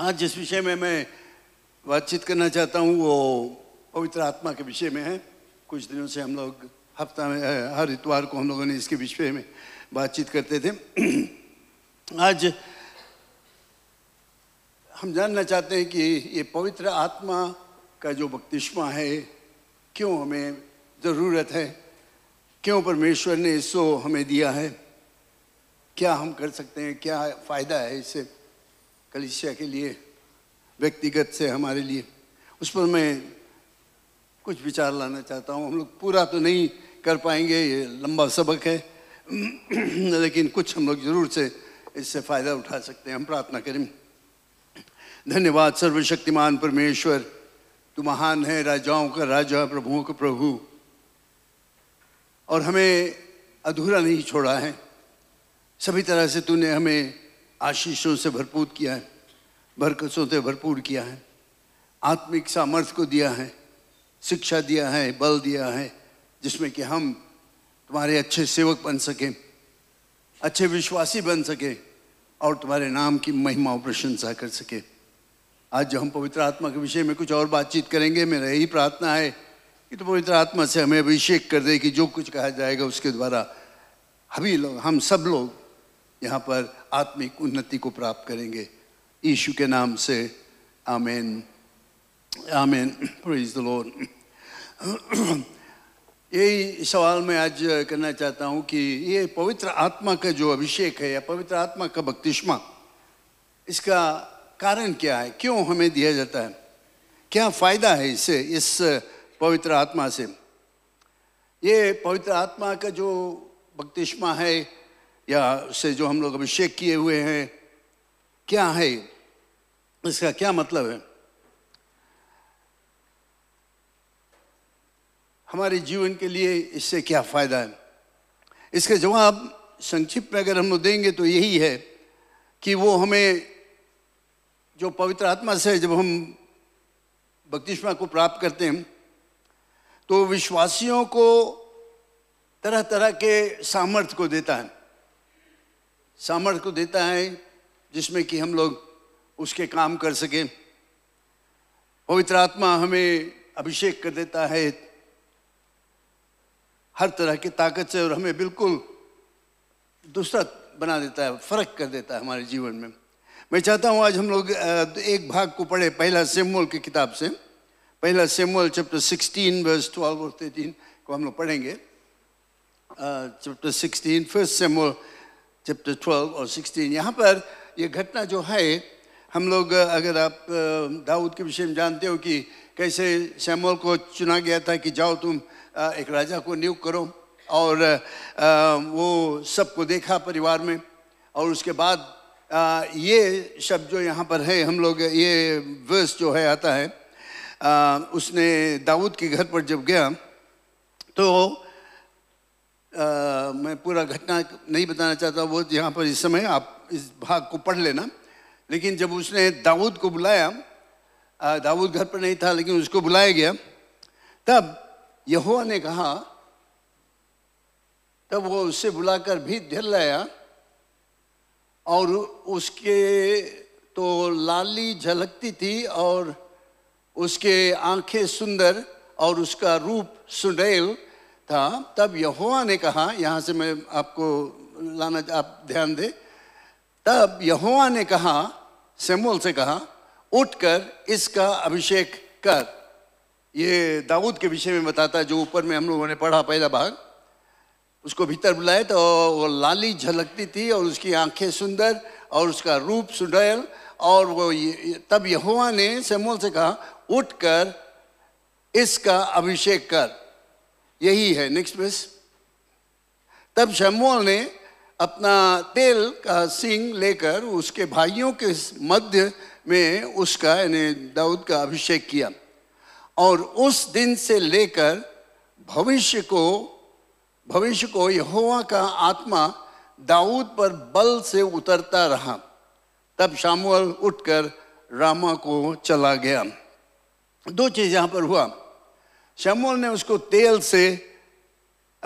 आज जिस विषय में मैं बातचीत करना चाहता हूँ, वो पवित्र आत्मा के विषय में है। कुछ दिनों से हम लोग हफ़्ता में हर इतवार को हम लोगों ने इसके विषय में बातचीत करते थे। आज हम जानना चाहते हैं कि ये पवित्र आत्मा का जो बपतिस्मा है, क्यों हमें ज़रूरत है? क्यों परमेश्वर ने इसको हमें दिया है? क्या हम कर सकते हैं? क्या फ़ायदा है इससे? कलिसिया के लिए, व्यक्तिगत से हमारे लिए, उस पर मैं कुछ विचार लाना चाहता हूँ। हम लोग पूरा तो नहीं कर पाएँगे, ये लंबा सबक है। लेकिन कुछ हम लोग ज़रूर से इससे फ़ायदा उठा सकते हैं, हम प्रार्थना करें। धन्यवाद सर्वशक्तिमान परमेश्वर, तू महान है, राजाओं का राजा, प्रभुओं का प्रभु। और हमें अधूरा नहीं छोड़ा है। सभी तरह से तूने हमें आशीषों से भरपूर किया है, बरकतों से भरपूर किया है, आत्मिक सामर्थ्य को दिया है, शिक्षा दिया है, बल दिया है, जिसमें कि हम तुम्हारे अच्छे सेवक बन सकें, अच्छे विश्वासी बन सके और तुम्हारे नाम की महिमा और प्रशंसा कर सके। आज जो हम पवित्र आत्मा के विषय में कुछ और बातचीत करेंगे, मेरा यही प्रार्थना है कि तो पवित्र आत्मा से हमें अभिषेक कर दे कि जो कुछ कहा जाएगा उसके द्वारा अभी लोग, हम सब लोग यहाँ पर आत्मिक उन्नति को प्राप्त करेंगे। यीशु के नाम से। आमेन। आमेन। प्रेज द लॉर्ड यही सवाल मैं आज करना चाहता हूँ कि ये पवित्र आत्मा का जो अभिषेक है या पवित्र आत्मा का बपतिस्मा, इसका कारण क्या है? क्यों हमें दिया जाता है? क्या फ़ायदा है इससे इस पवित्र आत्मा से? ये पवित्र आत्मा का जो बपतिस्मा है या उससे जो हम लोग अभिषेक किए हुए हैं, क्या है? इसका क्या मतलब है? हमारे जीवन के लिए इससे क्या फ़ायदा है? इसका जवाब संक्षिप्त में अगर हम लोग देंगे तो यही है कि वो हमें जो पवित्र आत्मा से जब हम बपतिस्मा को प्राप्त करते हैं तो विश्वासियों को तरह तरह के सामर्थ्य को देता है। सामर्थ्य को देता है जिसमें कि हम लोग उसके काम कर सकें। पवित्र आत्मा हमें अभिषेक कर देता है। हर तरह की ताकत से और हमें बिल्कुल दूसरा बना देता है, फ़र्क कर देता है हमारे जीवन में। मैं चाहता हूँ आज हम लोग एक भाग को पढ़े, पहला सेमुअल की किताब से। पहला सेमुअल चैप्टर 16 वर्स 12 और 13 को हम लोग पढ़ेंगे। चैप्टर 16 फ़र्स्ट सेमुअल चैप्टर 12 और 16 यहाँ पर ये घटना जो है, हम लोग, अगर आप दाऊद के विषय में जानते हो कि कैसे शैमुअल को चुना गया था कि जाओ तुम एक राजा को नियुक्त करो, और वो सबको देखा परिवार में, और उसके बाद ये शब्द जो यहाँ पर है, हम लोग, ये वर्स जो है, आता है उसने दाऊद के घर पर जब गया तो मैं पूरा घटना नहीं बताना चाहता, वो यहाँ पर इस समय आप इस भाग को पढ़ लेना। लेकिन जब उसने दाऊद को बुलाया दाऊद घर पर नहीं था, लेकिन उसको बुलाया गया, तब यहोवा ने कहा, तब वो उससे बुलाकर भी ढेर लाया और उसके तो लाली झलकती थी और उसके आँखें सुंदर और उसका रूप सुंडेल था तब यहोवा ने कहा यहाँ से मैं आपको लाना आप ध्यान दें तब यहोवा ने कहा सेमुअल से कहा उठकर इसका अभिषेक कर। ये दाऊद के विषय में बताता है जो ऊपर में हम लोगों ने पढ़ा पहला भाग। उसको भीतर बुलाए तो वो लाली झलकती थी और उसकी आँखें सुंदर और उसका रूप सुंदर और वो ये, तब यहोवा ने सेमुअल से कहा उठकर इसका अभिषेक कर। यही है। नेक्स्ट बस तब शमुअल ने अपना तेल का सिंग लेकर उसके भाइयों के मध्य में उसका, यानी दाऊद का अभिषेक किया और उस दिन से लेकर भविष्य को भविष्य को यहोवा का आत्मा दाऊद पर बल से उतरता रहा। तब शामुअल उठकर रामा को चला गया। दो चीज़ यहाँ पर हुआ। शमुअल ने उसको तेल से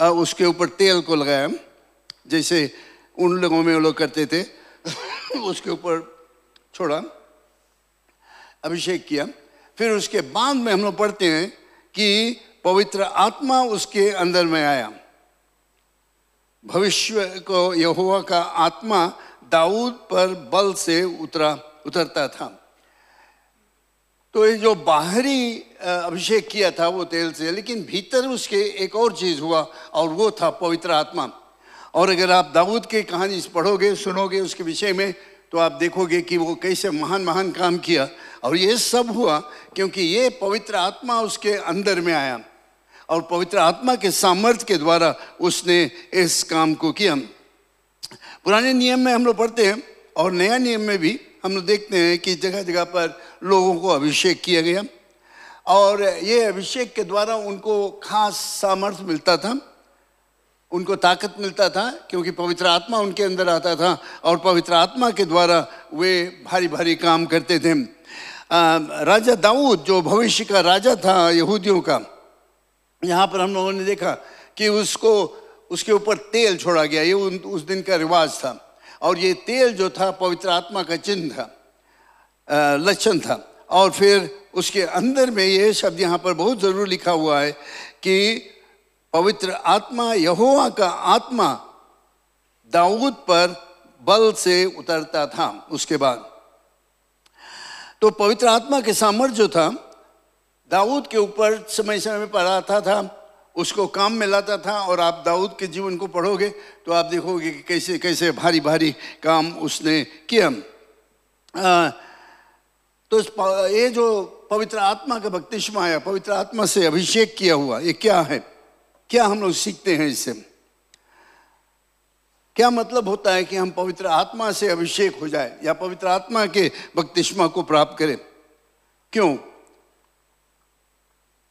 उसके ऊपर तेल को लगाया। जैसे उन लोगों में वो लोग करते थे, उसके ऊपर छोड़ा, अभिषेक किया। फिर उसके बाद में हम लोग पढ़ते हैं कि पवित्र आत्मा उसके अंदर में आया। भविष्य को यहोवा का आत्मा दाऊद पर बल से उतरा, उतरता था। तो ये जो बाहरी अभिषेक किया था वो तेल से, लेकिन भीतर उसके एक और चीज़ हुआ, और वो था पवित्र आत्मा। और अगर आप दाऊद की कहानी पढ़ोगे, सुनोगे उसके विषय में तो आप देखोगे कि वो कैसे महान महान काम किया। और ये सब हुआ क्योंकि ये पवित्र आत्मा उसके अंदर में आया, और पवित्र आत्मा के सामर्थ्य के द्वारा उसने इस काम को किया। पुराने नियम में हम लोग पढ़ते हैं, और नया नियम में भी हम लोग देखते हैं कि जगह जगह पर लोगों को अभिषेक किया गया। और ये अभिषेक के द्वारा उनको खास सामर्थ्य मिलता था। उनको ताकत मिलता था, क्योंकि पवित्र आत्मा उनके अंदर आता था और पवित्र आत्मा के द्वारा वे भारी भारी काम करते थे। राजा दाऊद, जो भविष्य का राजा था यहूदियों का, यहाँ पर हम लोगों ने देखा कि उसको, उसके ऊपर तेल छोड़ा गया। ये उस दिन का रिवाज था। और ये तेल जो था, पवित्र आत्मा का चिन्ह था लक्षण था। और फिर उसके अंदर में ये शब्द यहाँ पर बहुत ज़रूर लिखा हुआ है कि पवित्र आत्मा, यहोवा का आत्मा दाऊद पर बल से उतरता था उसके बाद। तो पवित्र आत्मा के सामर्थ्य जो था, दाऊद के ऊपर समय समय में पढ़ाता था, उसको काम में लाता था और आप दाऊद के जीवन को पढ़ोगे तो आप देखोगे कि कैसे कैसे भारी भारी काम उसने किया। तो ये जो पवित्र आत्मा का बत्तीसवा आया, पवित्र आत्मा से अभिषेक किया हुआ, ये क्या है? क्या हम लोग सीखते हैं इससे? क्या मतलब होता है कि हम पवित्र आत्मा से अभिषेक हो जाए, या पवित्र आत्मा के बत्तीसवा को प्राप्त करें? क्यों?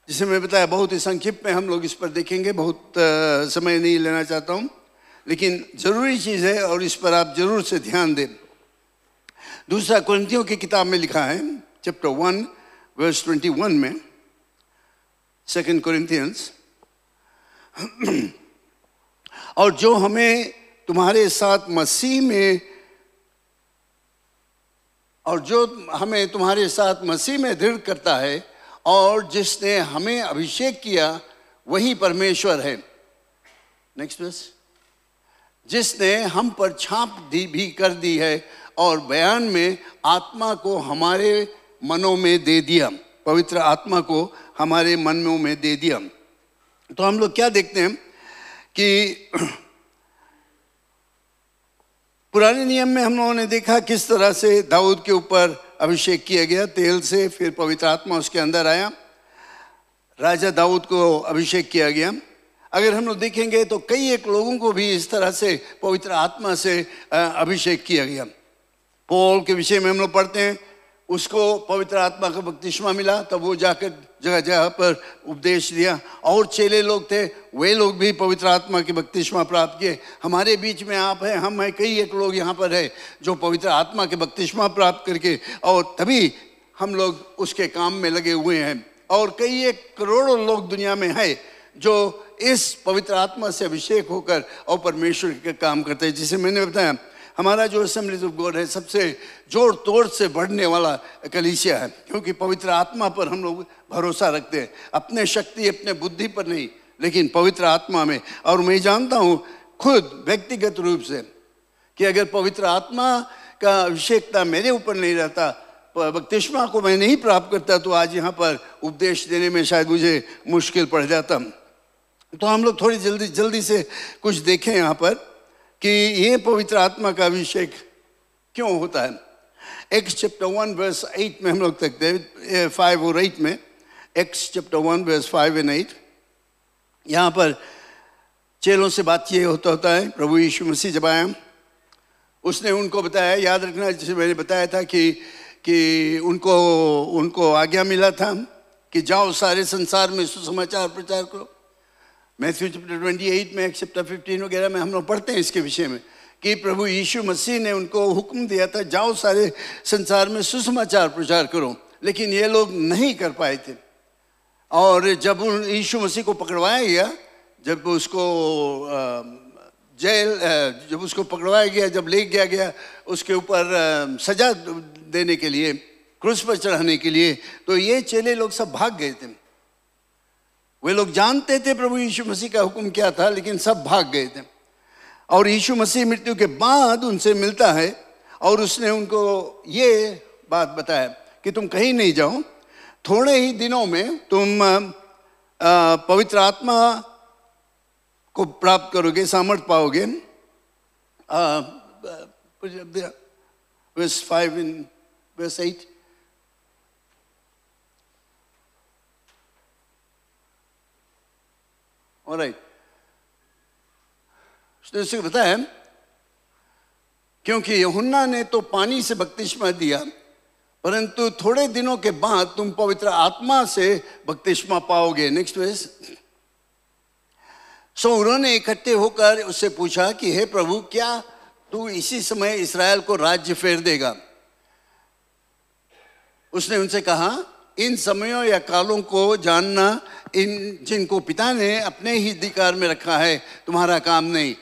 जिसे मैं बताया, बहुत ही संक्षिप्त में हम लोग इस पर देखेंगे, बहुत समय नहीं लेना चाहता हूँ, लेकिन ज़रूरी चीज़ है और इस पर आप ज़रूर से ध्यान दें। दूसरा कुरंतियों की किताब में लिखा है chapter one verse twenty one में सेकेंड कुरिंथियंस और जो हमें तुम्हारे साथ मसीह में, और जो हमें तुम्हारे साथ मसीह में दृढ़ करता है, और जिसने हमें अभिषेक किया, वही परमेश्वर है। नेक्स्ट वर्स जिसने हम पर छाप दी भी कर दी है और बयान में आत्मा को हमारे मनों में दे दिया, पवित्र आत्मा को हमारे मनों में दे दिया। तो हम लोग क्या देखते हैं कि पुराने नियम में हम लोगों ने देखा किस तरह से दाऊद के ऊपर अभिषेक किया गया, तेल से फिर पवित्र आत्मा उसके अंदर आया, राजा दाऊद को अभिषेक किया गया। अगर हम लोग देखेंगे तो कई एक लोगों को भी इस तरह से पवित्र आत्मा से अभिषेक किया गया। पोल के विषय में हम लोग पढ़ते हैं, उसको पवित्र आत्मा का बपतिस्मा मिला, तब वो जाकर जगह जगह पर उपदेश दिया। और चेले लोग थे, वे लोग भी पवित्र आत्मा के बपतिस्मा प्राप्त किए। हमारे बीच में आप हैं, हम हैं, कई एक लोग यहाँ पर है जो पवित्र आत्मा के बपतिस्मा प्राप्त करके, और तभी हम लोग उसके काम में लगे हुए हैं। और कई एक करोड़ों लोग दुनिया में है जो इस पवित्र आत्मा से अभिषेक होकर और परमेश्वर के काम करते हैं, जिसे मैंने बताया। हमारा जो असेंबलीज ऑफ़ गॉड है, सबसे ज़ोर तोड़ से बढ़ने वाला कलीसिया है, क्योंकि पवित्र आत्मा पर हम लोग भरोसा रखते हैं। अपने शक्ति, अपने बुद्धि पर नहीं, लेकिन पवित्र आत्मा में। और मैं जानता हूँ, खुद व्यक्तिगत रूप से, कि अगर पवित्र आत्मा का अभिषेकता मेरे ऊपर नहीं रहता बपतिस्मा को मैं नहीं प्राप्त करता तो आज यहाँ पर उपदेश देने में शायद मुझे मुश्किल पड़ जाता। तो हम लोग थोड़ी जल्दी जल्दी से कुछ देखें यहाँ पर। कि ये पवित्र आत्मा का अभिषेक क्यों होता है? Acts chapter one verse eight में हम लोग देखते हैं फाइव और एट में Acts chapter one verse five and eight यहाँ पर चेलों से बात ये होता होता है, प्रभु यीशु मसीह जब आया, उसने उनको बताया, याद रखना, जैसे मैंने बताया था कि कि उनको उनको आज्ञा मिला था कि जाओ सारे संसार में सुसमाचार प्रचार करो। मैथ्यू चैप्टर ट्वेंटी एट में चैप्टर फिफ्टीन वगैरह में हम लोग पढ़ते हैं इसके विषय में कि प्रभु यीशु मसीह ने उनको हुक्म दिया था, जाओ सारे संसार में सुसमाचार प्रचार करो, लेकिन ये लोग नहीं कर पाए थे। और जब उन यीशु मसीह को पकड़वाया गया, जब उसको जेल जब उसको पकड़वाया गया, जब ले गया गया, उसके ऊपर सजा देने के लिए, क्रूस पर चढ़ाने के लिए तो ये चेले लोग सब भाग गए थे। वे लोग जानते थे प्रभु यीशु मसीह का हुक्म क्या था, लेकिन सब भाग गए थे। और यीशु मसीह मृत्यु के बाद उनसे मिलता है, और उसने उनको ये बात बताया कि तुम कहीं नहीं जाओ, थोड़े ही दिनों में तुम पवित्र आत्मा को प्राप्त करोगे, सामर्थ पाओगे। verse 5 in verse 8 all right. उसे बताया, क्योंकि यहुन्ना ने तो पानी से बपतिस्मा दिया, परंतु थोड़े दिनों के बाद तुम पवित्र आत्मा से बपतिस्मा पाओगे। नेक्स्ट वेस सो उन्होंने इकट्ठे होकर उससे पूछा कि, हे प्रभु, क्या तू इसी समय इसराइल को राज्य फेर देगा? उसने उनसे कहा, इन समयों या कालों को जानना इन जिनको पिता ने अपने ही अधिकार में रखा है, तुम्हारा काम नहीं।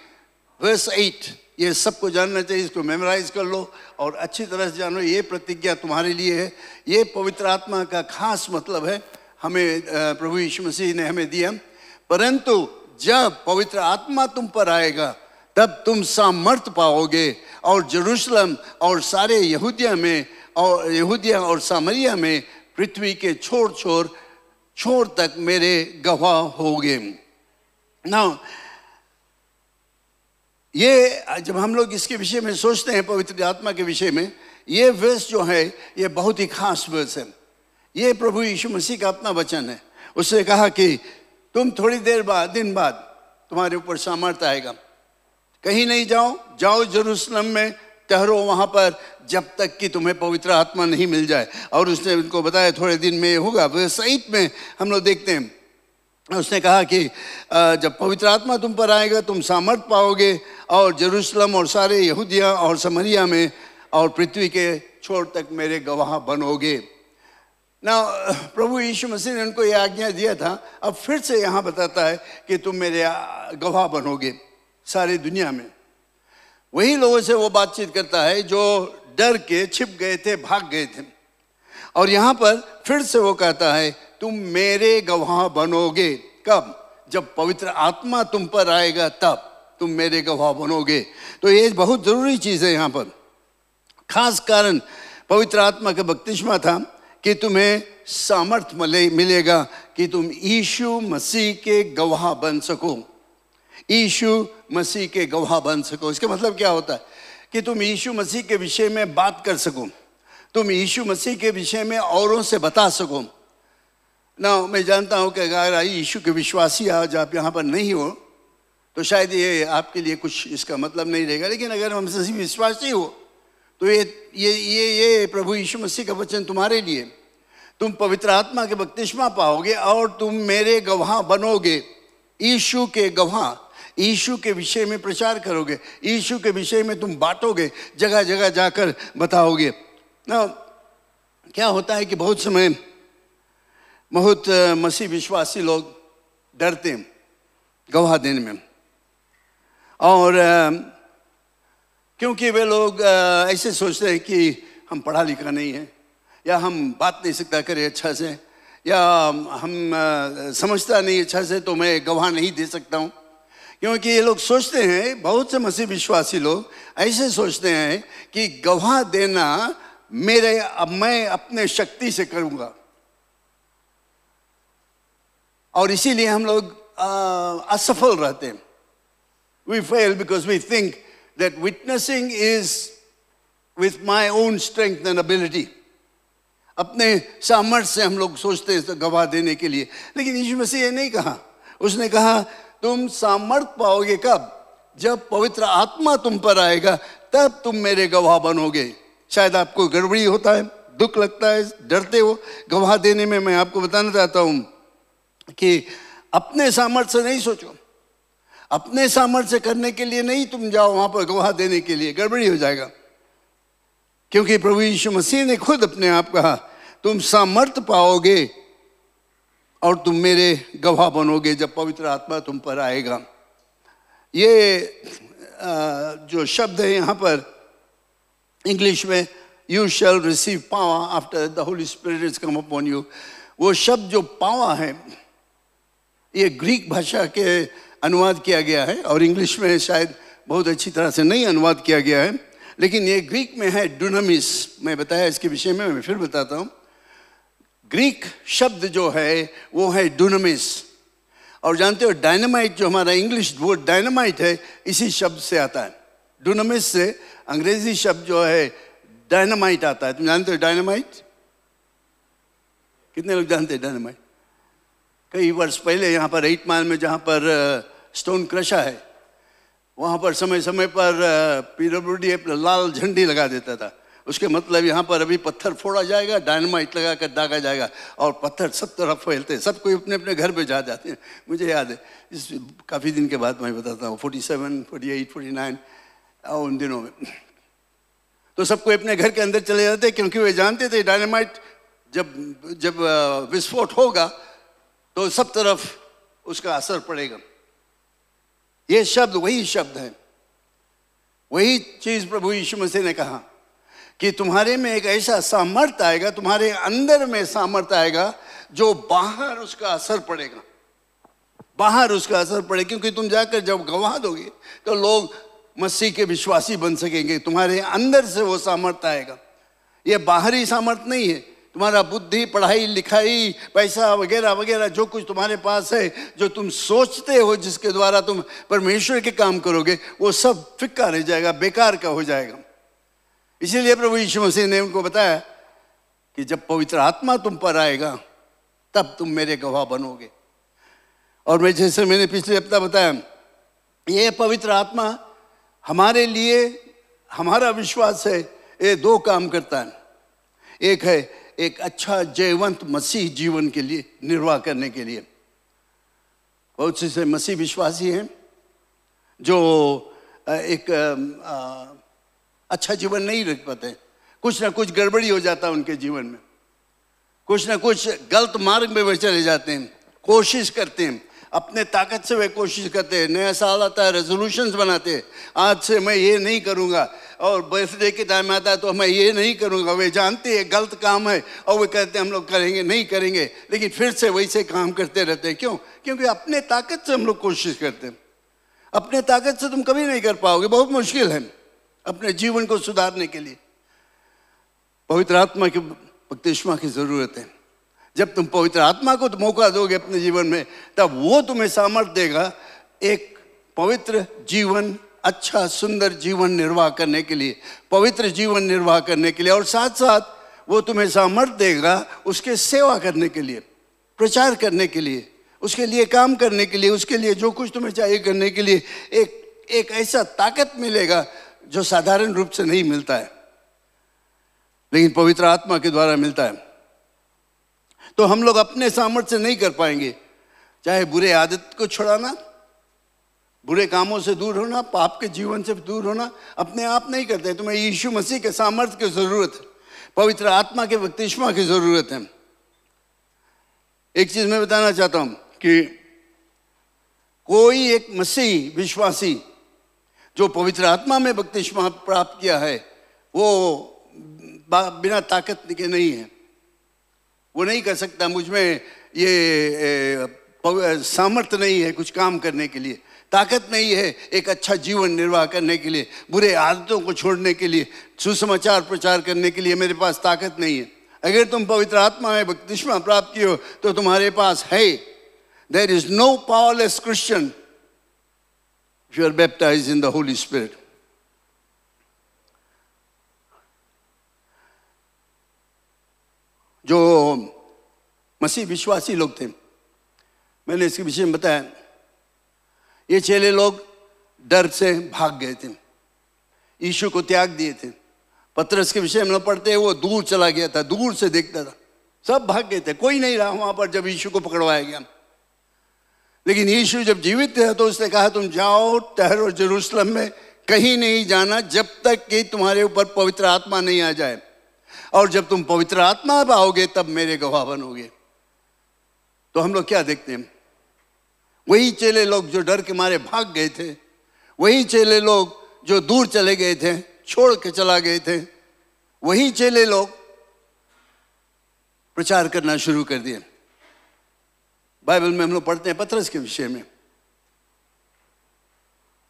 वर्स एट ये सबको जानना चाहिए, इसको मेमोराइज कर लो और अच्छी तरह से जानो, ये प्रतिज्ञा तुम्हारे लिए है। ये पवित्र आत्मा का खास मतलब है, हमें प्रभु यीशु मसीह ने हमें दिया। परंतु जब पवित्र आत्मा तुम पर आएगा, तब तुम सामर्थ पाओगे और जरूसलम और सारे यहूदिया में और यहूदिया और सामरिया में पृथ्वी के छोर छोर छोर तक मेरे गवाह होगे ना ये जब हम लोग इसके विषय में सोचते हैं, पवित्र आत्मा के विषय में, ये वर्ष जो है, ये बहुत ही खास वर्ष है। ये प्रभु यीशु मसीह का अपना वचन है। उसने कहा कि तुम थोड़ी देर बाद, दिन बाद तुम्हारे ऊपर सामर्थ आएगा। कहीं नहीं जाओ जाओ जरूसलम में ठहरो वहाँ पर जब तक कि तुम्हें पवित्र आत्मा नहीं मिल जाए। और उसने उनको बताया, थोड़े दिन में होगा। सईद में हम लोग देखते हैं। उसने कहा कि जब पवित्र आत्मा तुम पर आएगा, तुम सामर्थ पाओगे और जरूसलम और सारे यहूदिया और समरिया में और पृथ्वी के छोर तक मेरे गवाह बनोगे। ना प्रभु यीशु मसीह ने उनको यह आज्ञा दिया था। अब फिर से यहाँ बताता है कि तुम मेरे गवाह बनोगे सारी दुनिया में। वही लोगों से वो बातचीत करता है जो डर के, छिप गए थे, भाग गए थे। और यहाँ पर फिर से वो कहता है, तुम मेरे गवाह बनोगे कब? जब पवित्र आत्मा तुम पर आएगा तब तुम मेरे गवाह बनोगे। तो ये बहुत ज़रूरी चीज़ है यहाँ पर। खास कारण पवित्र आत्मा का बपतिस्मा था कि तुम्हें सामर्थ मिले, मिलेगा कि तुम यीशु मसीह के गवाह बन सको। यीशु मसीह के गवाह बन सको। इसका मतलब क्या होता है? कि तुम यीशु मसीह के विषय में बात कर सको। तुम यीशु मसीह के विषय में औरों से बता सको। ना, मैं जानता हूँ कि अगर यीशु के विश्वासी आज आप यहाँ पर नहीं हो तो शायद ये आपके लिए कुछ इसका मतलब नहीं रहेगा। लेकिन अगर हम सही विश्वासी हो तो ये ये ये ये प्रभु यीशु मसीह का वचन तुम्हारे लिए। तुम पवित्र आत्मा के बपतिस्मा पाओगे और तुम मेरे गवाह बनोगे। यीशु के गवाह यीशु के विषय में प्रचार करोगे यीशु के विषय में तुम बांटोगे जगह जगह जाकर बताओगे। ना, क्या होता है कि बहुत समय बहुत मसीह विश्वासी लोग डरते हैं, गवाह देने में। और क्योंकि वे लोग ऐसे सोचते हैं कि हम पढ़ा लिखा नहीं है, या हम बात नहीं सकता करें अच्छा से, या हम समझता नहीं अच्छा से तो मैं गवाह नहीं दे सकता हूँ। क्योंकि ये लोग सोचते हैं, बहुत से मसीह विश्वासी लोग ऐसे सोचते हैं कि गवाह देना मेरे, अब मैं अपने शक्ति से करूँगा। और इसीलिए हम लोग असफल रहते हैं। We fail because we think that witnessing is with my own strength and ability अपने सामर्थ्य से हम लोग सोचते हैं गवाह देने के लिए। लेकिन यीशु मसीह ये नहीं कहा। उसने कहा तुम सामर्थ पाओगे कब? जब पवित्र आत्मा तुम पर आएगा, तब तुम मेरे गवाह बनोगे। शायद आपको गड़बड़ी होता है, दुख लगता है, डरते हो। गवाह देने में मैं आपको बताना चाहता हूँ कि अपने सामर्थ्य से नहीं सोचो। अपने सामर्थ्य करने के लिए नहीं तुम जाओ वहाँ पर गवाह देने के लिए, गड़बड़ी हो जाएगा। क्योंकि प्रभु यीशु मसीह ने खुद अपने आप कहा, तुम सामर्थ्य पाओगे। और तुम मेरे गवाह बनोगे जब पवित्र आत्मा तुम पर आएगा। ये जो शब्द है यहाँ पर, इंग्लिश में you shall receive power after the Holy Spirit is come upon you वो शब्द जो पावा है, ये ग्रीक भाषा के अनुवाद किया गया है, और इंग्लिश में शायद बहुत अच्छी तरह से नहीं अनुवाद किया गया है, लेकिन ये ग्रीक में है डुनामिस मैं बताया इसके विषय में, मैं फिर बताता हूँ। ग्रीक शब्द जो है, वो है डुनामिस और जानते हो डायनामाइट जो हमारा इंग्लिश वो डायनामाइट है, इसी शब्द से आता है। डुनामिस से अंग्रेज़ी शब्द जो है डायनामाइट आता है। तुम जानते हो डायनामाइट कितने लोग जानते हैं डायनामाइट कई वर्ष पहले यहाँ पर एट माइल में जहाँ पर स्टोन क्रशा है, वहाँ पर समय समय पर पीडब्ल्यू डी लाल झंडी लगा देता था। उसके मतलब यहाँ पर अभी पत्थर फोड़ा जाएगा डायनामाइट लगा कर दागा जाएगा और पत्थर सब तरफ़ फैलते हैं, सब कोई अपने अपने घर पे जा जाते हैं। मुझे याद है, इस काफ़ी दिन के बाद मैं बताता हूँ forty seven forty eight forty nine और उन दिनों में। तो सब कोई अपने घर के अंदर चले जाते क्योंकि वे जानते थे डायनामाइट जब जब विस्फोट होगा तो सब तरफ़ उसका असर पड़ेगा। ये शब्द वही शब्द है। वही चीज़ प्रभु यीशु मसीह ने कहा कि तुम्हारे में एक ऐसा सामर्थ्य आएगा, तुम्हारे अंदर में सामर्थ्य आएगा, जो बाहर उसका असर पड़ेगा। बाहर उसका असर पड़े, क्योंकि तुम जाकर जब गवाह दोगे तो लोग मसीह के विश्वासी बन सकेंगे। तुम्हारे अंदर से वो सामर्थ्य आएगा। ये बाहरी सामर्थ्य नहीं है। तुम्हारा बुद्धि, पढ़ाई, लिखाई, पैसा वगैरह वगैरह, जो कुछ तुम्हारे पास है, जो तुम सोचते हो, जिसके द्वारा तुम परमेश्वर के काम करोगे, वो सब फिक्का रह जाएगा, बेकार का हो जाएगा। इसीलिए प्रभु यीशु मसीह ने उनको बताया कि जब पवित्र आत्मा तुम पर आएगा, तब तुम मेरे गवाह बनोगे। और मैं जैसे मैंने पिछले हफ़्ता बताया, ये पवित्र आत्मा हमारे लिए हमारा विश्वास है, ये दो काम करता है। एक है, एक अच्छा जयवंत मसीह जीवन के लिए, निर्वाह करने के लिए। बहुत से मसीह विश्वासी हैं, जो एक अच्छा जीवन नहीं रख पाते। कुछ ना कुछ गड़बड़ी हो जाता है उनके जीवन में। कुछ ना कुछ गलत मार्ग में वे चले जाते हैं, कोशिश करते हैं, अपने ताकत से वे कोशिश करते हैं, नया साल आता है रेजोल्यूशन बनाते हैं, आज से मैं ये नहीं करूँगा, और बर्थडे के टाइम आता है तो मैं ये नहीं करूँगा। वे जानते हैं गलत काम है, और वे कहते हैं हम लोग करेंगे, नहीं करेंगे, लेकिन फिर से वैसे काम करते रहते हैं। क्यों? क्योंकि अपने ताकत से हम लोग कोशिश करते हैं। अपने ताकत से तुम कभी नहीं कर पाओगे, बहुत मुश्किल है। अपने जीवन को सुधारने के लिए। पवित्र आत्मा की बपतिस्मा की ज़रूरत है। जब तुम पवित्र आत्मा को मौका दोगे अपने जीवन में, तब वो तुम्हें सामर्थ्य देगा एक पवित्र जीवन अच्छा सुंदर जीवन निर्वाह करने के लिए, पवित्र जीवन निर्वाह करने के लिए और साथ साथ वो तुम्हें सामर्थ्य देगा उसके सेवा करने के लिए, प्रचार करने के लिए, उसके लिए काम करने के लिए, उसके लिए जो कुछ तुम्हें चाहिए करने के लिए, एक एक ऐसा ताकत मिलेगा जो साधारण रूप से नहीं मिलता है, लेकिन पवित्र आत्मा के द्वारा मिलता है तो हम लोग अपने सामर्थ्य से नहीं कर पाएँगे। चाहे बुरे आदत को छुड़ाना, बुरे कामों से दूर होना, पाप के जीवन से दूर होना, अपने आप नहीं करते तुम्हें यीशु मसीह के सामर्थ्य की ज़रूरत पवित्र आत्मा के बपतिस्मा की ज़रूरत है। एक चीज़ मैं बताना चाहता हूँ कि कोई एक मसीह, विश्वासी जो पवित्र आत्मा में बपतिस्मा प्राप्त किया है, वो बिना ताकत के नहीं है। वो नहीं कर सकता मुझमें ये सामर्थ्य नहीं है कुछ काम करने के लिए। ताकत नहीं है एक अच्छा जीवन निर्वाह करने के लिए, बुरे आदतों को छोड़ने के लिए, सुसमाचार प्रचार करने के लिए मेरे पास ताकत नहीं है। अगर तुम पवित्र आत्मा में बपतिस्मा प्राप्त किए हो तो तुम्हारे पास है। There is no powerless Christian you are baptise in the Holy Spirit जो मसीह विश्वासी लोग थे, मैंने इसके विषय में बताया, ये चेले लोग डर से भाग गए थे, यीशु को त्याग दिए थे। पत्रस के विषय में पढ़ते, वो दूर चला गया था, दूर से देखता था। सब भाग गए थे, कोई नहीं रहा वहाँ पर जब यीशु को पकड़वाया गया। लेकिन यीशु जब जीवित थे तो उसने कहा, तुम जाओ ठहरो जरूसलम में, कहीं नहीं जाना जब तक कि तुम्हारे ऊपर पवित्र आत्मा नहीं आ जाए। और जब तुम पवित्र आत्मा पाओगे तब मेरे गवाह बनोगे। तो हम लोग क्या देखते हैं? वही चेले लोग जो डर के मारे भाग गए थे, वही चेले लोग जो दूर चले गए थे, छोड़ के चला गए थे, वही चेले लोग प्रचार करना शुरू कर दिए। बाइबल में हम लोग पढ़ते हैं पत्रस के विषय में,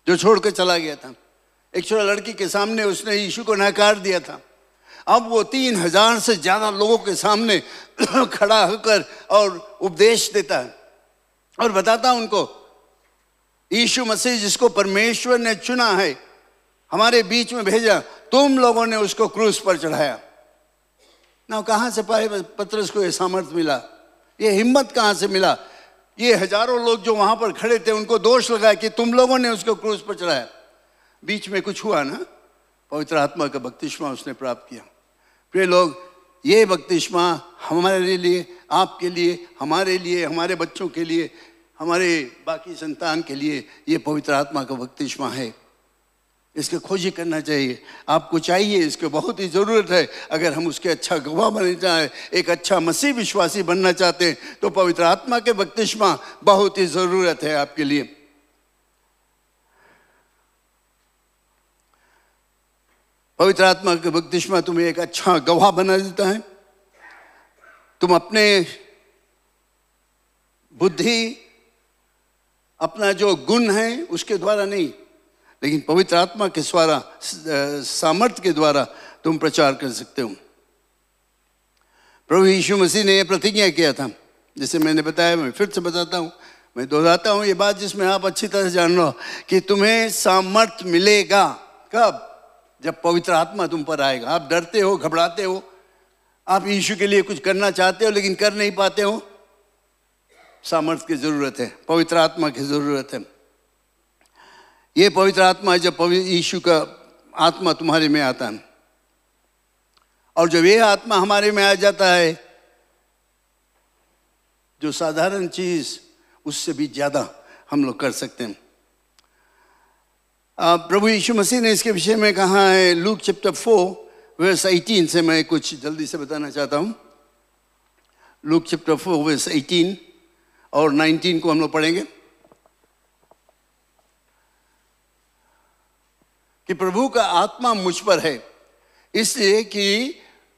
जो छोड़कर चला गया था। एक छोटा लड़की के सामने उसने यीशु को नकार दिया था। अब वो तीन हज़ार से ज़्यादा लोगों के सामने खड़ा होकर और उपदेश देता है और बताता उनको, यीशु मसीह जिसको परमेश्वर ने चुना है, हमारे बीच में भेजा, तुम लोगों ने उसको क्रूस पर चढ़ाया। ना, कहाँ से पाए पत्रस को यह सामर्थ्य मिला? ये हिम्मत कहाँ से मिला? ये हज़ारों लोग जो वहाँ पर खड़े थे, उनको दोष लगाया कि तुम लोगों ने उसको क्रूस पर चढ़ाया। बीच में कुछ हुआ ना? पवित्र आत्मा का बत्तीसवा उसने प्राप्त किया। प्रिय लोग, ये बत्तीसवा हमारे लिए आपके लिए, हमारे लिए, हमारे बच्चों के लिए, हमारे बाकी संतान के लिए ये पवित्र आत्मा का बत्तीसवा है। इसकी खोजी करना चाहिए। आपको चाहिए, इसको बहुत ही ज़रूरत है। अगर हम उसके अच्छा गवाह बनना चाहें एक अच्छा मसीह विश्वासी बनना चाहते हैं तो पवित्र आत्मा के बक्तिश्मा बहुत ही ज़रूरत है आपके लिए। पवित्र आत्मा के बक्तिश्मा तुम्हें एक अच्छा गवाह बना देता है। तुम अपने बुद्धि, अपना जो गुण है, उसके द्वारा नहीं लेकिन पवित्र आत्मा के द्वारा सामर्थ्य के द्वारा तुम प्रचार कर सकते हो। प्रभु यीशु मसीह ने यह प्रतिज्ञा किया था। जैसे मैंने बताया, मैं फिर से बताता हूँ, मैं दोहराता हूँ ये बात जिसमें आप अच्छी तरह से जान लो कि तुम्हें सामर्थ्य मिलेगा कब? जब पवित्र आत्मा तुम पर आएगा। आप डरते हो, घबराते हो, आप यीशु के लिए कुछ करना चाहते हो लेकिन कर नहीं पाते हो। सामर्थ्य की ज़रूरत है, पवित्र आत्मा की ज़रूरत है। ये पवित्र आत्मा है, जब पवित्र यीशु का आत्मा तुम्हारे में आता है। और जब ये आत्मा हमारे में आ जाता है, जो साधारण चीज़, उससे भी ज़्यादा हम लोग कर सकते हैं। प्रभु यीशु मसीह ने इसके विषय में कहा है, लूक चैप्टर फोर, वर्स 18 से मैं कुछ जल्दी से बताना चाहता हूँ। लूक चैप्टर फोर, वर्स 18 और 19 को हम लोग पढ़ेंगे। कि प्रभु का आत्मा मुझ पर है। इसलिए कि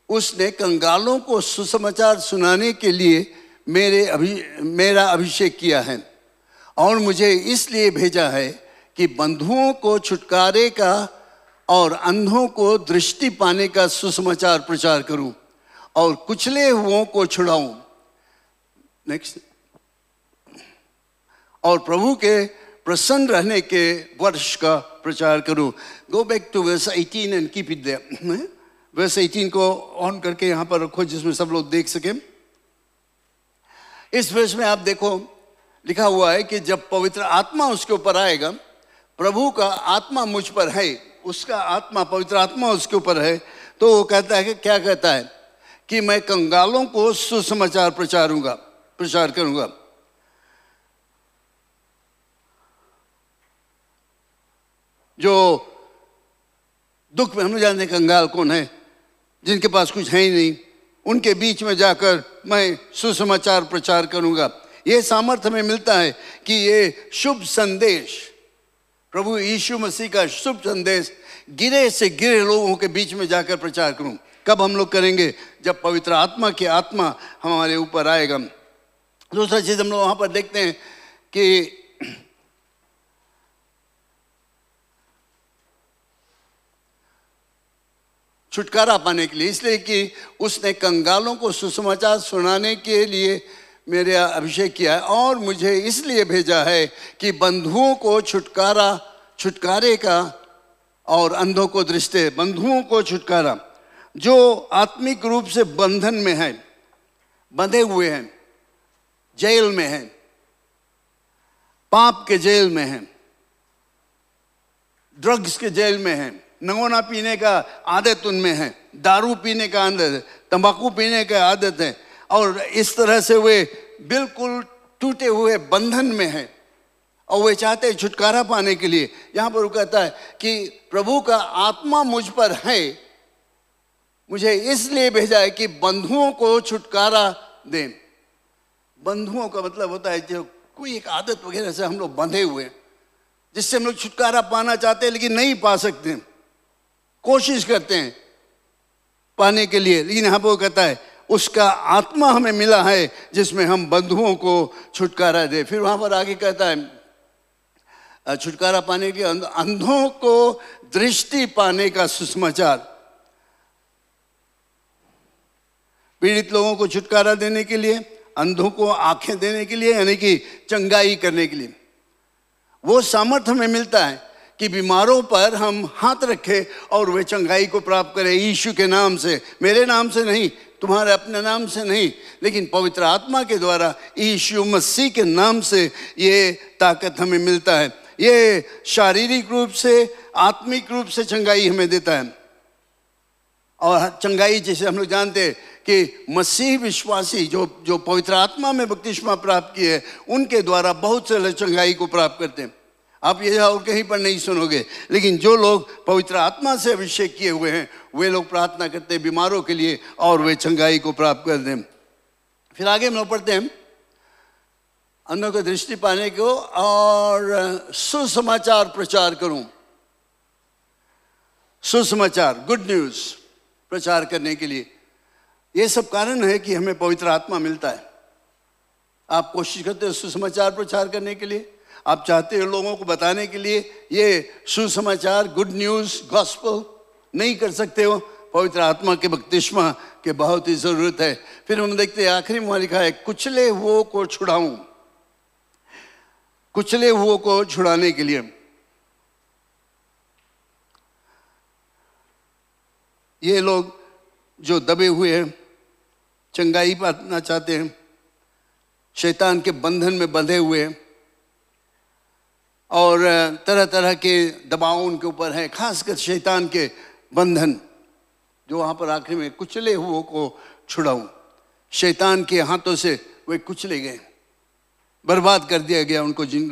उसने कंगालों को सुसमाचार सुनाने के लिए मेरे अभि, मेरा अभिषेक किया है और मुझे इसलिए भेजा है कि बंधुओं को छुटकारे का और अंधों को दृष्टि पाने का सुसमाचार प्रचार करूँ और कुचले हुओं को छुड़ाऊं। नेक्स्ट और प्रभु के प्रसन्न रहने के वर्ष का प्रचार करूँ। Go back to verse 18 and keep it there verse 18 को ऑन करके यहाँ पर रखो, जिसमें सब लोग देख सके। इस वर्ष में आप देखो, लिखा हुआ है कि जब पवित्र आत्मा उसके ऊपर आएगा, प्रभु का आत्मा मुझ पर है, उसका आत्मा, पवित्र आत्मा उसके ऊपर है तो वो कहता है कि क्या कहता है? कि मैं कंगालों को सुसमाचार प्रचारूँगा, प्रचार करूँगा। जो दुख में हम लोग जानते कंगाल कौन है, जिनके पास कुछ है ही नहीं, उनके बीच में जाकर मैं सुसमाचार प्रचार करूँगा। ये सामर्थ्य हमें मिलता है कि ये शुभ संदेश, प्रभु यीशु मसीह का शुभ संदेश गिरे से गिरे लोगों के बीच में जाकर प्रचार करूँ। कब हम लोग करेंगे? जब पवित्र आत्मा की आत्मा हमारे ऊपर आएगा। दूसरा चीज़ हम लोग वहाँ पर देखते हैं कि छुटकारा पाने के लिए, इसलिए कि उसने कंगालों को सुसमाचार सुनाने के लिए मेरे अभिषेक किया है और मुझे इसलिए भेजा है कि बंधुओं को छुटकारा, छुटकारे का और अंधों को दृष्टि, बंधुओं को छुटकारा, जो आत्मिक रूप से बंधन में है, बंधे हुए हैं, जेल में हैं, पाप के जेल में हैं, ड्रग्स के जेल में हैं नगोना पीने का आदत उनमें है, दारू पीने का आदत है, तंबाकू पीने का आदत है, और इस तरह से वे बिल्कुल टूटे हुए बंधन में है। और वे चाहते हैं छुटकारा पाने के लिए। यहाँ पर वो कहता है कि प्रभु का आत्मा मुझ पर है, मुझे इसलिए भेजा है कि बंधुओं को छुटकारा दें। बंधुओं का मतलब होता है जो कोई एक आदत वगैरह से हम लोग बंधे हुए हैं, जिससे हम लोग छुटकारा पाना चाहते हैं लेकिन नहीं पा सकते। कोशिश करते हैं पाने के लिए। लेकिन यहाँ पर वो कहता है, उसका आत्मा हमें मिला है जिसमें हम बंधुओं को छुटकारा दे। फिर वहाँ पर आगे कहता है छुटकारा पाने के अंधों को दृष्टि पाने का सुसमाचार। पीड़ित लोगों को छुटकारा देने के लिए, अंधों को आँखें देने के लिए, यानी कि चंगाई करने के लिए। वो सामर्थ्य हमें मिलता है। कि बीमारों पर हम हाथ रखें और वे चंगाई को प्राप्त करें यीशु के नाम से। मेरे नाम से नहीं, तुम्हारे अपने नाम से नहीं, लेकिन पवित्र आत्मा के द्वारा यीशु मसीह के नाम से ये ताकत हमें मिलता है। ये शारीरिक रूप से, आत्मिक रूप से चंगाई हमें देता है। और चंगाई जैसे हम लोग जानते हैं कि मसीह विश्वासी जो जो पवित्र आत्मा में बपतिस्मा प्राप्त किए उनके द्वारा बहुत से चंगाई को प्राप्त करते हैं। आप ये और कहीं पर नहीं सुनोगे। लेकिन जो लोग पवित्र आत्मा से अभिषेक किए हुए हैं, वे लोग प्रार्थना करते हैं बीमारों के लिए और वे चंगाई को प्राप्त कर दें। फिर आगे हम लोग पढ़ते हैं। अन्यों को दृष्टि पाने को और सुसमाचार प्रचार करूँ। सुसमाचार गुड न्यूज़ प्रचार करने के लिए। ये सब कारण है कि हमें पवित्र आत्मा मिलता है। आप कोशिश करते हो सुसमाचार प्रचार करने के लिए। आप चाहते हो लोगों को बताने के लिए ये सुसमाचार गुड न्यूज़ गॉस्पल नहीं कर सकते हो। पवित्र आत्मा के बपतिस्मा के बहुत ही ज़रूरत है। फिर हम देखते हैं, आखिरी में लिखा है, कुचले हुओं को छुड़ाऊं। कुचले हुओं को छुड़ाने के लिए। ये लोग जो दबे हुए हैं, चंगाई पाना चाहते हैं, शैतान के बंधन में बंधे हुए हैं और तरह तरह के दबाव उनके ऊपर है, खासकर शैतान के बंधन, जो वहाँ पर आखिर में कुचले हुओं को छुड़ाऊँ शैतान के हाथों से वे कुचले गए। बर्बाद कर दिया गया उनको जिन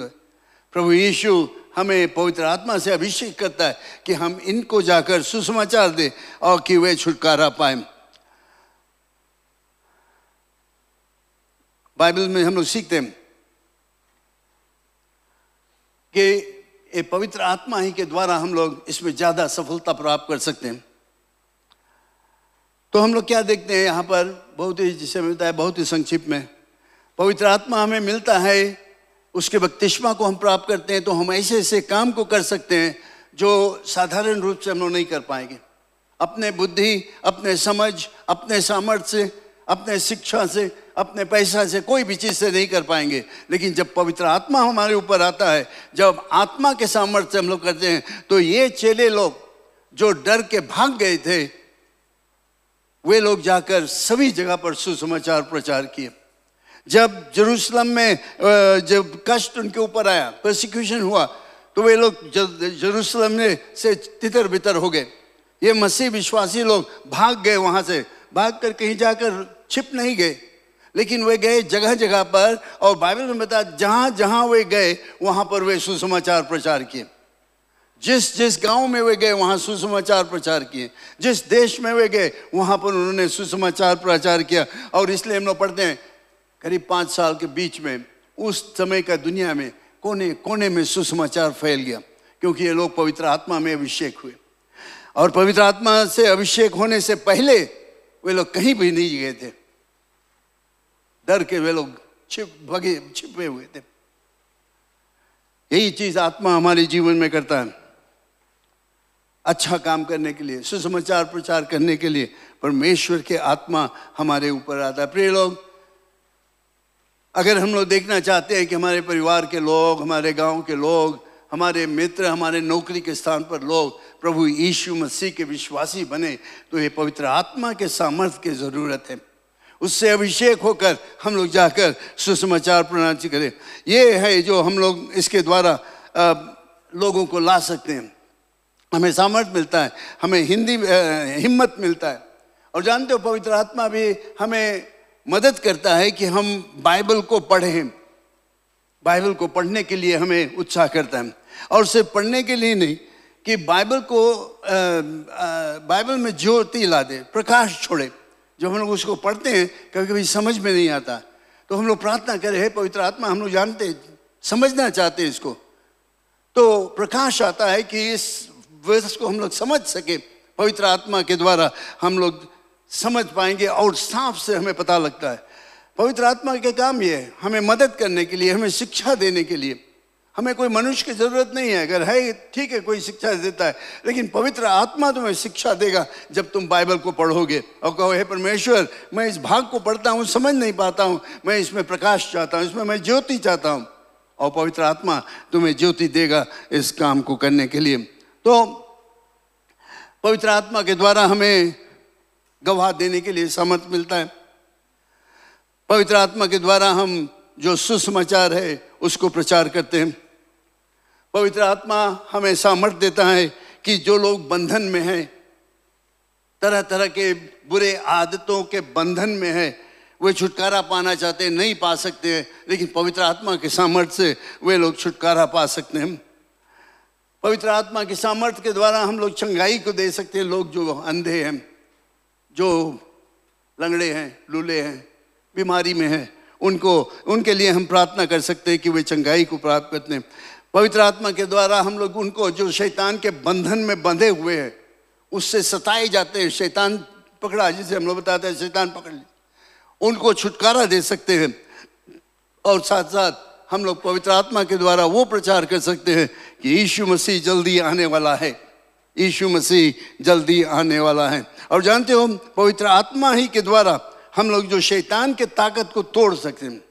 प्रभु यीशु हमें पवित्र आत्मा से अभिषेक करता है कि हम इनको जाकर सुसमाचार दें और कि वे छुटकारा पाए। बाइबल में हम लोग सीखते हैं कि ये पवित्र आत्मा ही के द्वारा हम लोग इसमें ज़्यादा सफलता प्राप्त कर सकते हैं। तो हम लोग क्या देखते हैं यहाँ पर? बहुत ही, जिसे मिलता है, बहुत ही संक्षिप्त में। पवित्र आत्मा हमें मिलता है, उसके बपतिस्मा को हम प्राप्त करते हैं तो हम ऐसे ऐसे काम को कर सकते हैं, जो साधारण रूप से हम लोग नहीं कर पाएँगे। अपने बुद्धि, अपने समझ, अपने सामर्थ्य अपने शिक्षा से, अपने पैसा से कोई भी चीज़ से नहीं कर पाएँगे। लेकिन जब पवित्र आत्मा हमारे ऊपर आता है, जब आत्मा के सामर्थ्य से हम लोग करते हैं तो ये चेले लोग जो डर के भाग गए थे, वे लोग जाकर सभी जगह पर सुसमाचार प्रचार किए। जब जरूसलम में जब कष्ट उनके ऊपर आया प्रोसिक्यूशन हुआ तो वे लोग जरूसलम में से तितर बितर हो गए। ये मसीह विश्वासी लोग भाग गए वहाँ से। भाग कर कहीं जाकर छिप नहीं गए। लेकिन वे गए जगह जगह पर और बाइबल में बता जहाँ जहाँ वे गए, वहाँ पर वे सुसमाचार प्रचार किए। जिस जिस गाँव में वे गए, वहाँ सुसमाचार प्रचार किए। जिस देश में वे गए, वहाँ पर उन्होंने सुसमाचार प्रचार किया। और इसलिए हम लोग पढ़ते हैं, करीब पाँच साल के बीच में, उस समय का दुनिया में कोने कोने में सुसमाचार फैल गया, क्योंकि ये लोग पवित्र आत्मा में अभिषेक हुए। और पवित्र आत्मा से अभिषेक होने से पहले वे लोग कहीं भी नहीं गए थे। डर के वे लोग छिप भगे, छिपे हुए थे। यही चीज़ आत्मा हमारे जीवन में करता है। अच्छा काम करने के लिए, सुसमाचार प्रचार करने के लिए, परमेश्वर के आत्मा हमारे ऊपर आता है। प्रिय लोग, अगर हम लोग देखना चाहते हैं कि हमारे परिवार के लोग, हमारे गाँव के लोग, हमारे मित्र, हमारे नौकरी के स्थान पर लोग प्रभु यीशु मसीह के विश्वासी बने तो ये पवित्र आत्मा के सामर्थ्य की ज़रूरत है। उससे अभिषेक होकर हम लोग जाकर सुसमाचार प्रणाली करें। ये है जो हम लोग इसके द्वारा लोगों को ला सकते हैं। हमें सामर्थ्य मिलता है, हमें हिंदी हिम्मत मिलता है। और जानते हो, पवित्र आत्मा भी हमें मदद करता है कि हम बाइबल को पढ़ें। बाइबल को पढ़ने के लिए हमें उत्साह करता है। और सिर्फ़ पढ़ने के लिए नहीं, कि बाइबल को बाइबल में ज्योति ला दे, प्रकाश छोड़े। जब हम लोग उसको पढ़ते हैं कभी कभी समझ में नहीं आता। तो हम लोग प्रार्थना करें, हे पवित्र आत्मा, हम लोग जानते, समझना चाहते हैं इसको। तो प्रकाश आता है कि इस वर्ष को हम लोग समझ सके, पवित्र आत्मा के द्वारा हम लोग समझ पाएँगे और साफ़ से हमें पता लगता है। पवित्र आत्मा के काम ये है, हमें मदद करने के लिए, हमें शिक्षा देने के लिए। हमें कोई मनुष्य की ज़रूरत नहीं है। अगर है, ठीक है, कोई शिक्षा देता है, लेकिन पवित्र आत्मा तुम्हें शिक्षा देगा जब तुम बाइबल को पढ़ोगे और कहो, हे परमेश्वर, मैं इस भाग को पढ़ता हूँ, समझ नहीं पाता हूँ। मैं इसमें प्रकाश चाहता हूँ, इसमें मैं ज्योति चाहता हूँ। और पवित्र आत्मा तुम्हें ज्योति देगा इस काम को करने के लिए। तो पवित्र आत्मा के द्वारा हमें गवाह देने के लिए समर्थ मिलता है। पवित्र आत्मा के द्वारा हम जो सुसमाचार है, उसको प्रचार करते हैं। पवित्र आत्मा हमें सामर्थ्य देता है कि जो लोग बंधन में हैं तरह तरह के बुरे आदतों के बंधन में है, वे छुटकारा पाना चाहते हैं नहीं पा सकते, लेकिन पवित्र आत्मा के सामर्थ्य से वे लोग छुटकारा पा सकते हैं। पवित्र आत्मा के सामर्थ्य के द्वारा हम लोग चंगाई को दे सकते हैं, लोग जो अंधे हैं, जो लंगड़े हैं, लूले हैं, बीमारी में हैं, उनको, उनके लिए हम प्रार्थना कर सकते हैं कि वे चंगाई को प्राप्त करते हैं। पवित्र आत्मा के द्वारा हम लोग उनको जो शैतान के बंधन में बंधे हुए हैं, उससे सताए जाते हैं। शैतान पकड़ा, जिसे हम लोग बताते हैं, शैतान पकड़ ली। उनको छुटकारा दे सकते हैं और साथ साथ हम लोग पवित्र आत्मा के द्वारा वो प्रचार कर सकते हैं कि यीशु मसीह जल्दी आने वाला है। यीशु मसीह जल्दी आने वाला है। और जानते हो, पवित्र आत्मा ही के द्वारा हम लोग जो शैतान के ताकत को तोड़ सकते हैं।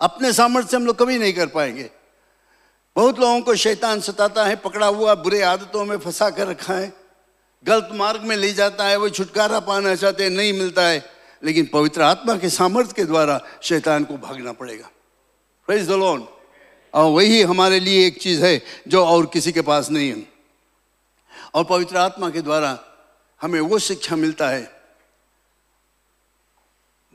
अपने सामर्थ्य हम लोग कभी नहीं कर पाएँगे। बहुत लोगों को शैतान सताता है, पकड़ा हुआ बुरे आदतों में फंसा कर रखा है। गलत मार्ग में ले जाता है, वो छुटकारा पाना चाहते हैं, नहीं मिलता है। लेकिन पवित्र आत्मा के सामर्थ्य के द्वारा शैतान को भागना पड़ेगा। प्रेज द और वही हमारे लिए एक चीज़ है, जो और किसी के पास नहीं है। और पवित्र आत्मा के द्वारा हमें वो शिक्षा मिलता है,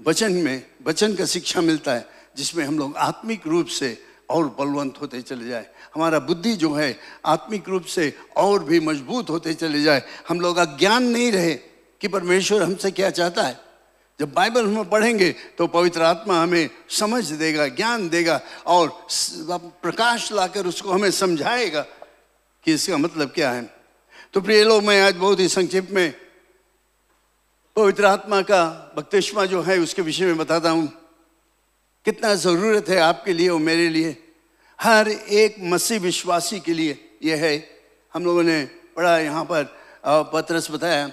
वचन में, वचन का शिक्षा मिलता है, जिसमें हम लोग आत्मिक रूप से और बलवंत होते चले जाए। हमारा बुद्धि जो है, आत्मिक रूप से और भी मज़बूत होते चले जाए। हम लोग अज्ञान नहीं रहे कि परमेश्वर हमसे क्या चाहता है। जब बाइबल हम पढ़ेंगे तो पवित्र आत्मा हमें समझ देगा, ज्ञान देगा और प्रकाश लाकर उसको हमें समझाएगा कि इसका मतलब क्या है। तो प्रिय लोग, मैं आज बहुत ही संक्षिप्त में पवित्र आत्मा का बक्तिश्मा जो है, उसके विषय में बताता हूँ। कितना ज़रूरत है आपके लिए और मेरे लिए। हर एक मसीह विश्वासी के लिए यह है। हम लोगों ने पढ़ा यहाँ पर पत्रस बताया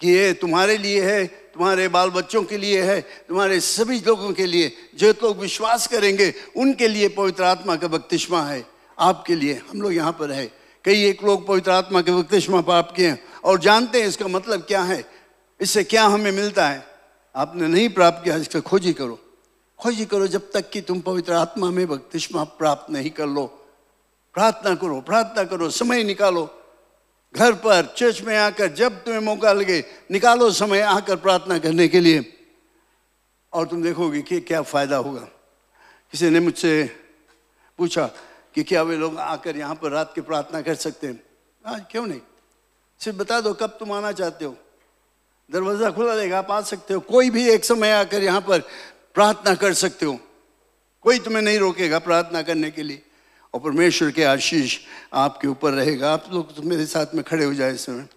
कि ये तुम्हारे लिए है, तुम्हारे बाल बच्चों के लिए है, तुम्हारे सभी लोगों के लिए। जो लोग विश्वास करेंगे, उनके लिए पवित्र आत्मा का बक्तिश्मा है, आपके लिए। हम लोग यहाँ पर है। कई एक लोग पवित्र आत्मा के बक्तिश्मा प्राप्त किए हैं और जानते हैं इसका मतलब क्या है, इससे क्या हमें मिलता है। आपने नहीं प्राप्त किया, इसका खोजी करो। खोजी करो, जब तक कि तुम पवित्र आत्मा में भक्तिष्मा प्राप्त नहीं कर लो। प्रार्थना करो प्रार्थना करो, समय निकालो। घर पर चर्च में आकर, जब तुम्हें मौका लगे, निकालो समय आकर प्रार्थना करने के लिए। और तुम देखोगे कि क्या फ़ायदा होगा। किसी ने मुझसे पूछा कि क्या वे लोग आकर यहाँ पर रात की प्रार्थना कर सकते हैं? हाँ क्यों नहीं? सिर्फ़ बता दो, कब तुम आना चाहते हो? दरवाज़ा खुला रहेगा, आप आ सकते हो। कोई भी एक समय आकर यहाँ पर प्रार्थना कर सकते हो। कोई तुम्हें नहीं रोकेगा प्रार्थना करने के लिए। और परमेश्वर के आशीष आपके ऊपर रहेगा। आप लोग मेरे साथ में खड़े हो जाए इस समय।